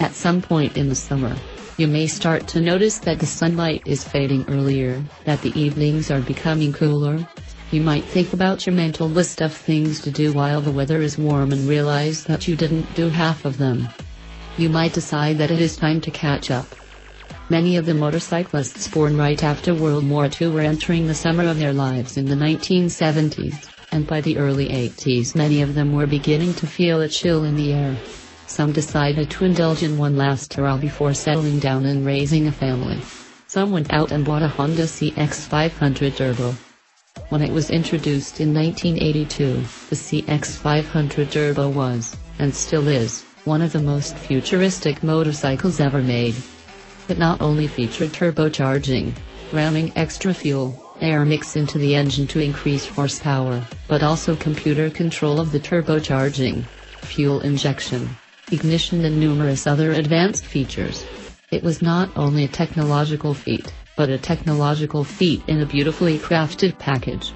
At some point in the summer, you may start to notice that the sunlight is fading earlier, that the evenings are becoming cooler. You might think about your mental list of things to do while the weather is warm and realize that you didn't do half of them. You might decide that it is time to catch up. Many of the motorcyclists born right after World War II were entering the summer of their lives in the 1970s, and by the early 80s many of them were beginning to feel a chill in the air. Some decided to indulge in one last hurrah before settling down and raising a family. Some went out and bought a Honda CX500 Turbo. When it was introduced in 1982, the CX500 Turbo was, and still is, one of the most futuristic motorcycles ever made. It not only featured turbocharging, ramming extra fuel, air mix into the engine to increase horsepower, but also computer control of the turbocharging, fuel injection, ignition and numerous other advanced features. It was not only a technological feat, but a technological feat in a beautifully crafted package.